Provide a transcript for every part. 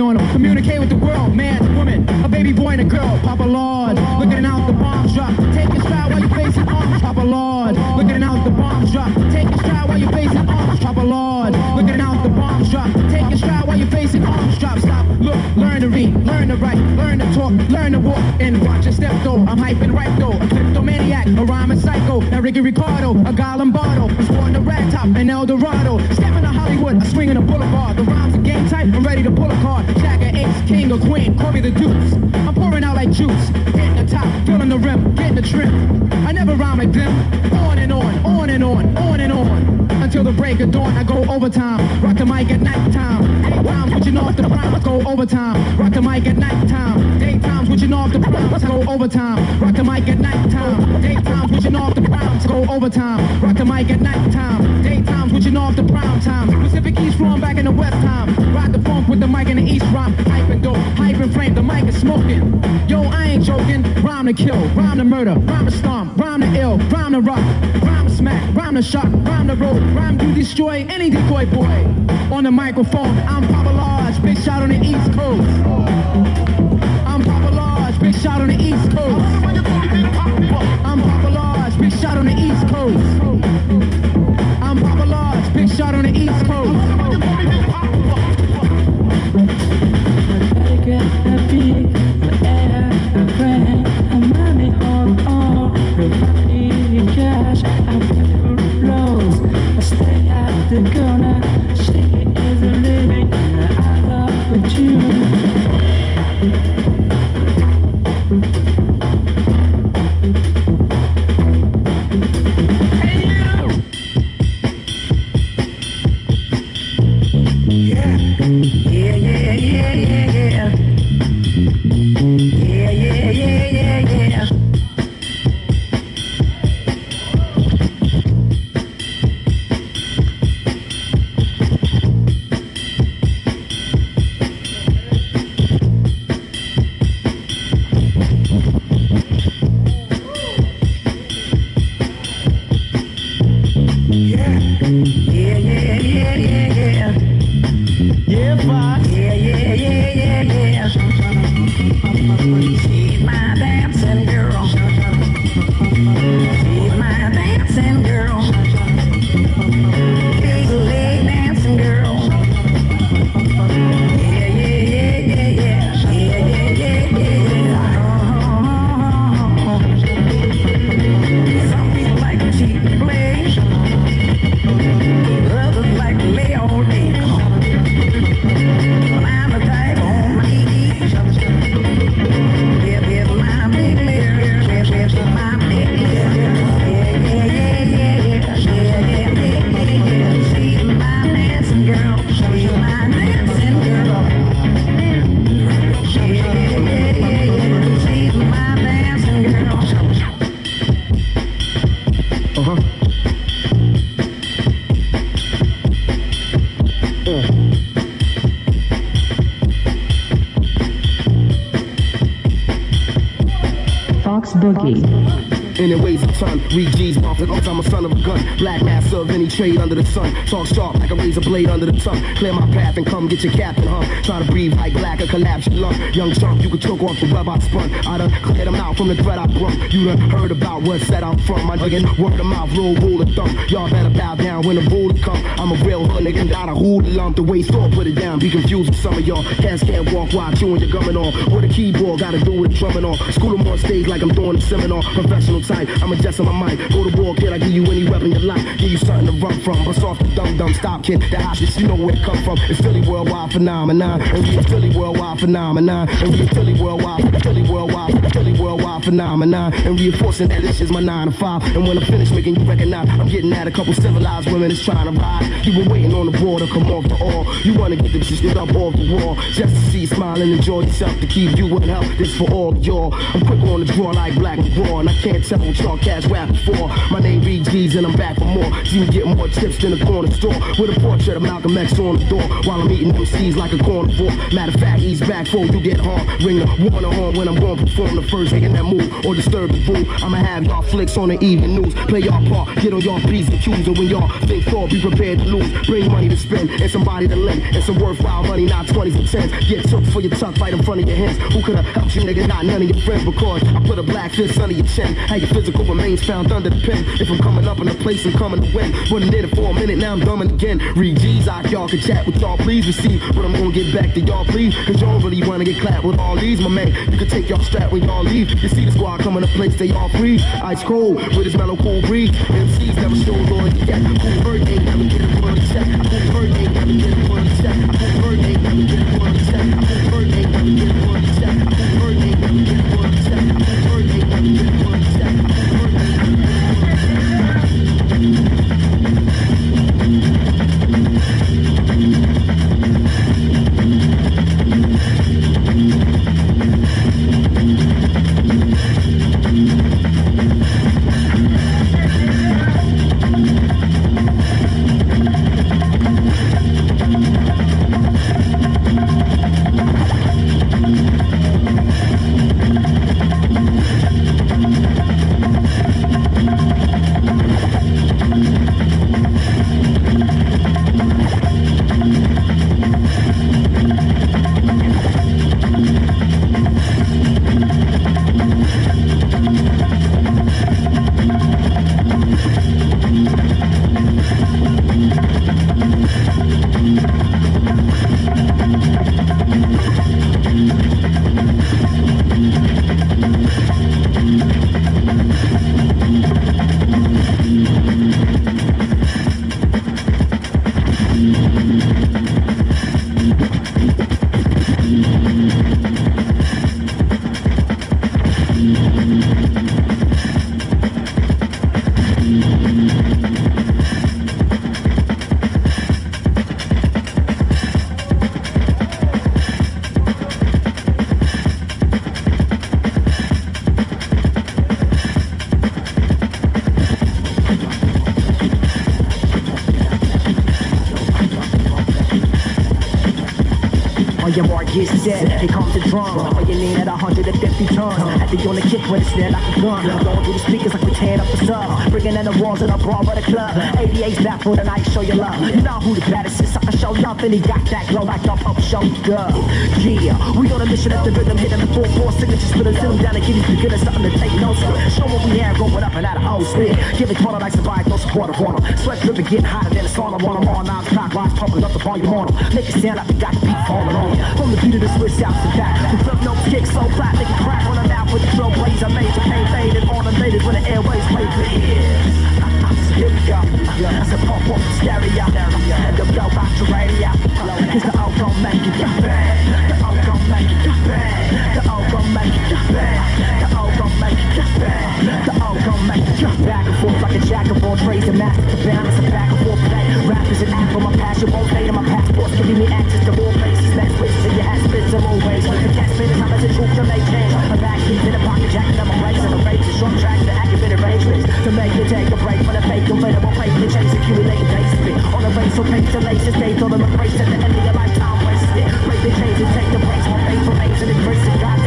on them. Communicate with the world, man, woman, a baby boy and a girl. Papa Lord, to write, learn to talk, learn to walk, and watch your step though. I'm hyping right though, a kleptomaniac, a rhyming psycho, a Ricky Ricardo, a Guy Lombardo, I'm sporting a rag top, an El Dorado. Stepping to Hollywood, I swing in a boulevard. The rhymes are game type, I'm ready to pull a card. Jagger, ace, king, or queen, call me the deuce. I'm pouring out like juice, hitting the top, filling the rim, getting the trim. I never rhyme like them. On and on, on and on, on and on. Until the break of dawn, I go overtime. Rock the mic at nighttime. Daytime, switching off the prime, let's go overtime. Rock the mic at nighttime. Daytime, switching off the prime, let's go overtime. Rock the mic at nighttime. Daytime, switching off the prime, let's go overtime. Rock the mic at nighttime. Daytime, switching off the prime time. Pacific East from back in the West time. Ride the funk with the mic in the East rhyme. Hype and dope, hype and flame, the mic is smoking. Yo, I ain't joking. Rhyme to kill, rhyme to murder, rhyme to stomp, rhyme to ill, rhyme to rock, rhyme to smack, rhyme to shock, rhyme to roll, rhyme to destroy any decoy boy. On the microphone, I'm Papa Large, big shot on the East Coast. I'm Papa Large, big shot on the East Coast. I'm Papa big shot on the East Coast. Black master of any trade under the sun. Talk sharp like a razor blade under the tongue. Clear my path and come get your captain, huh? Try to breathe like black or collapse your lung. Young chunk, you can choke off the web I spun. I done cleared them out from the threat I brung. You done heard about what set I'm from. My nigga, word of mouth, rule, rule of thumb. Y'all better bow down when the ruler come. I'm a real hood nigga, not a hoodlum. lump. The way thought put it down. Be confused with some of y'all. Cats can't walk while chewing your gumming on. What a keyboard got to do with drumming on. School them on stage like I'm doing a seminar. Professional type, I'm adjusting my mic. Go to war, kid, I give you any weapon you like. Give you something to run from. Bust off the dumb dumb. Stop, kid. The hottest, you know where it come from. It's Philly worldwide phenomenon. And we a Philly worldwide phenomenon. And we a Philly worldwide, Philly worldwide, Philly worldwide phenomenon. And reinforcing that this is my nine to five. And when I'm finished making you recognize, I'm getting at a couple civilized women that's trying to ride. You been waiting on the border, come off the all. You wanna get the shit up off the wall. Just to see you smile and enjoy yourself to keep you with help. This for all y'all. I'm quick on the draw like black and raw. And I can't tell what y'all cats rap for. My name reads and I'm back for more. You can get more tips than a corner store. With a portrait of Malcolm X on the door. While I'm eating MCs like a carnivore. Matter of fact, he's back before you get hard. Ring the warner horn when I'm to perform the first hit in that move. Or disturb the room. I'ma have y'all flicks on the evening news. Play y'all part, get on y'all P's and Q's. And when y'all think fall, be prepared to lose. Bring money to spend and somebody to lend. And some worthwhile money, not 20s and 10s. Get took for your tuck right in front of your hands. Who could've helped you, nigga? Not none of your friends. Because I put a black fist under your chin. How your physical remains found under the pen. If I'm coming up in a place, I'm coming to win. Wasn't in it for a minute, now I'm dumbing again. G's out, y'all can chat with y'all, please receive. But I'm gonna get back to y'all, please. Cause y'all really wanna get clapped with all these, my man. You can take y'all strap when y'all leave. You see the squad coming to play, stay all free. Ice cold with his mellow cool breeze. MCs never show loyalty yet. Cool bird never get a check. Cool bird never get a check. The on the kick with a snare like a gun. Going through the speakers like we tearing up the sub. Bringing in the walls of the brawl of the club. 88's back for the night, show your love. You know who the baddest is. I can show and he got that glow like a pump show. Girl. Yeah, we on a mission at the rhythm, hitting the full four signatures, split a zoom down and give good something to take notes with. Show what we have going up and out of old spit. Give it quarter like survive, no support of them. Sweat dripping, getting hotter than the sauna on them. All nine o'clock, lines pumping up the volume on them. Make it sound like we got the beat falling on 'em. From the beat of the Swiss out to back. The flip notes kick so flat, they can crack on the mouth with the drill blaze. I made the pain faded, ornamented when the airways play clear. Here we go. That's a pump up stereo. Make you take a break from the fake available fake to chase accumulating days spit on a race pace to laces stay till them embrace at the end of your lifetime wasted. Break the chains and take the breaks more faith for mates and embrace God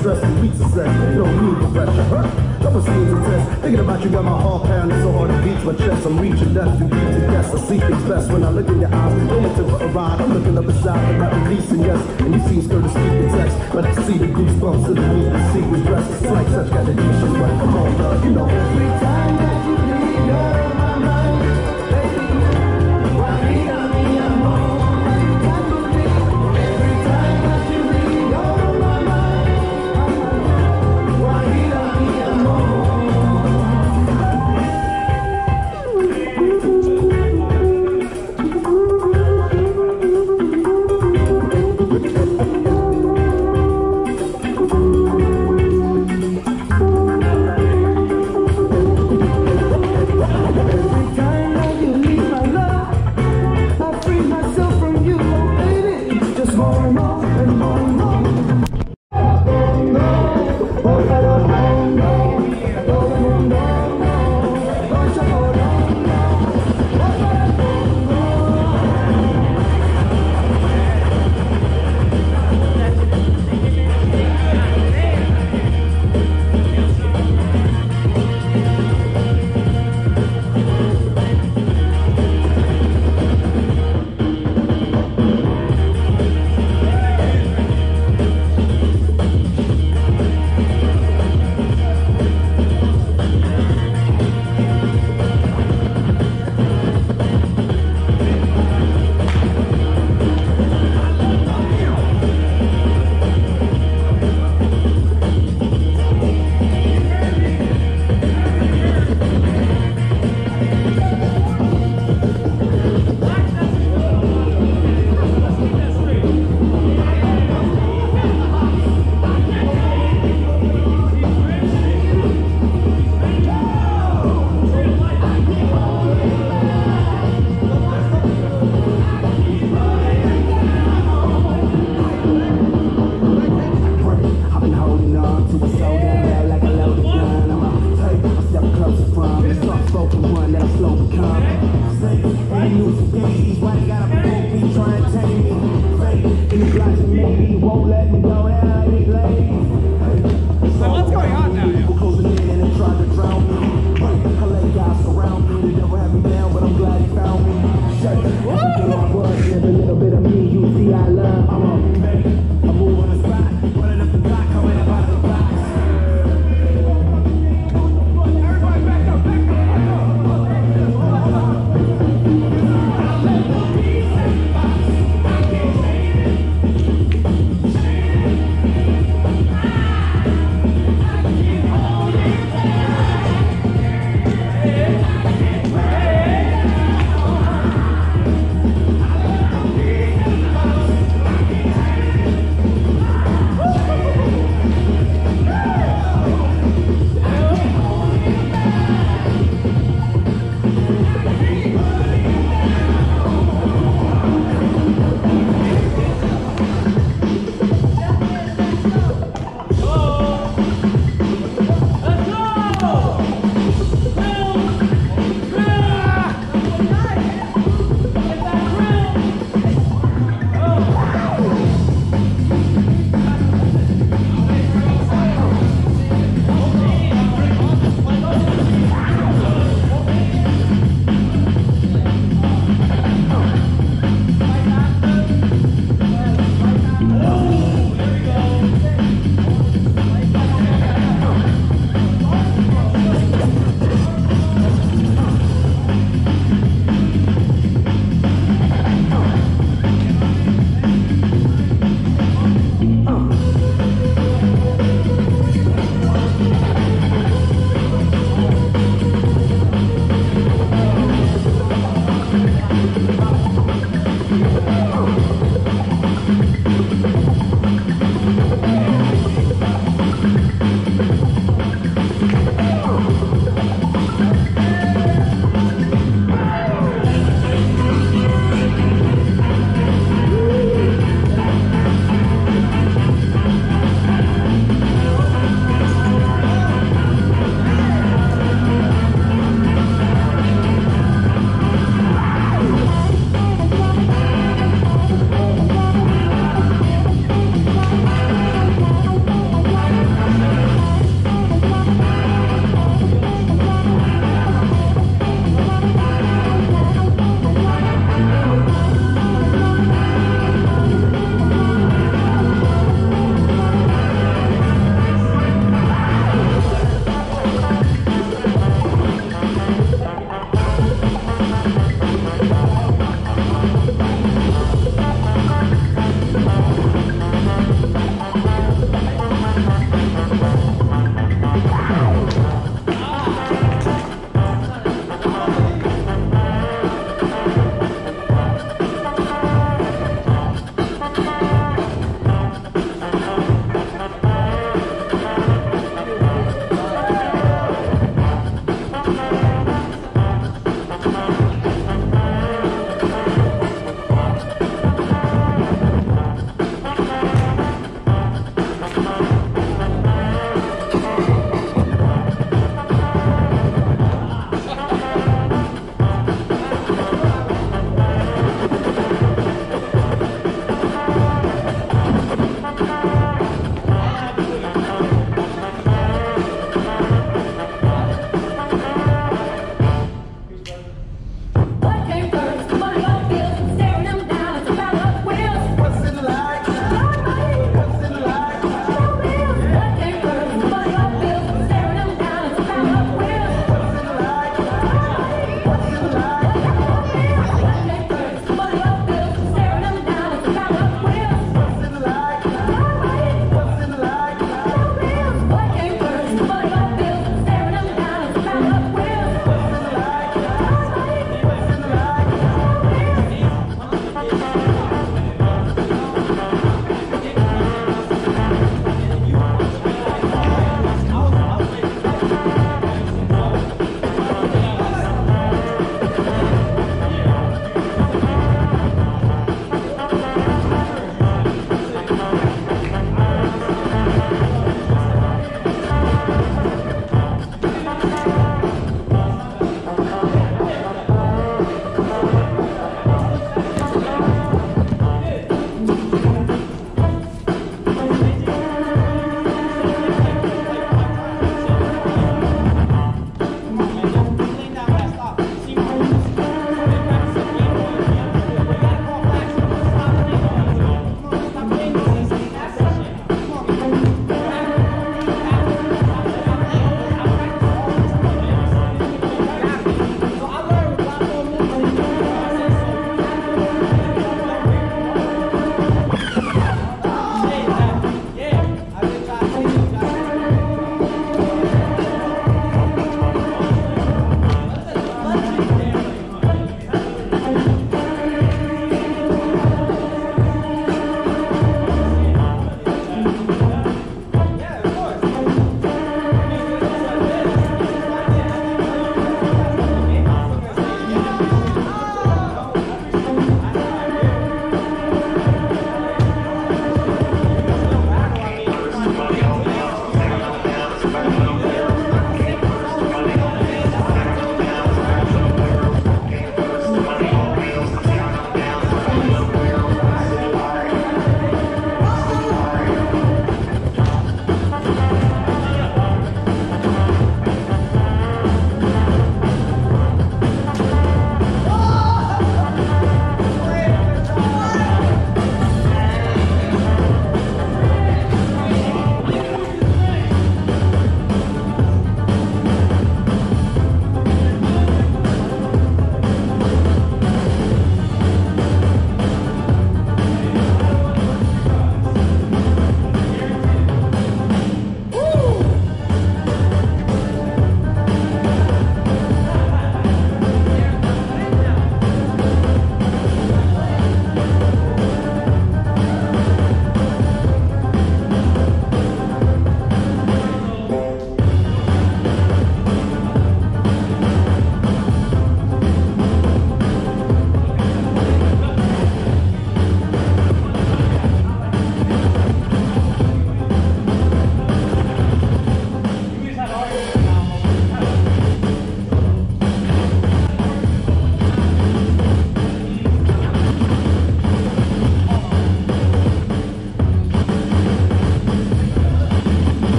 stress and weak success. You don't need the pressure, huh? Double scenes and tests. Thinking about you got my heart pounding so hard it beats my chest. I'm reaching death to beat to guess. I see things best when I look in your eyes. Don't looking for a ride. I'm looking up inside and not releasing yes. And you seem scared to speak in text, but I see the goosebumps underneath the secret dress. It's like such a addiction, but come on, love, you know. Every time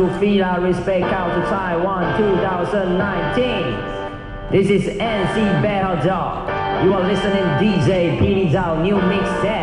Sofia Respect out to Taiwan 2019. This is NC Battle Dog. You are listening DJ Pini Zhao new mixtape.